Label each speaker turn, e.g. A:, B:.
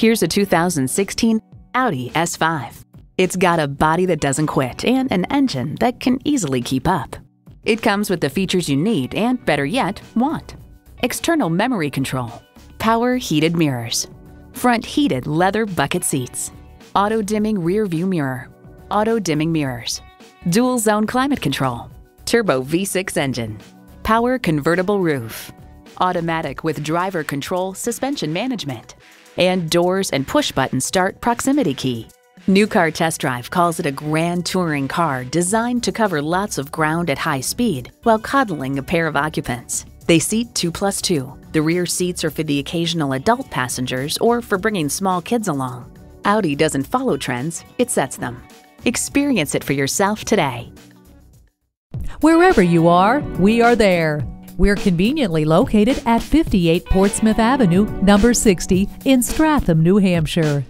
A: Here's a 2016 Audi S5. It's got a body that doesn't quit and an engine that can easily keep up. It comes with the features you need and, better yet, want. External memory control, power heated mirrors, front heated leather bucket seats, auto dimming rear view mirror, auto dimming mirrors, dual zone climate control, turbo V6 engine, power convertible roof, automatic with driver control suspension management, and doors and push button start proximity key. New Car Test Drive calls it a grand touring car designed to cover lots of ground at high speed while coddling a pair of occupants. They seat 2 plus 2. The rear seats are for the occasional adult passengers or for bringing small kids along. Audi doesn't follow trends, it sets them. Experience it for yourself today.
B: Wherever you are, we are there. We're conveniently located at 58 Portsmouth Avenue, number 60, in Stratham, New Hampshire.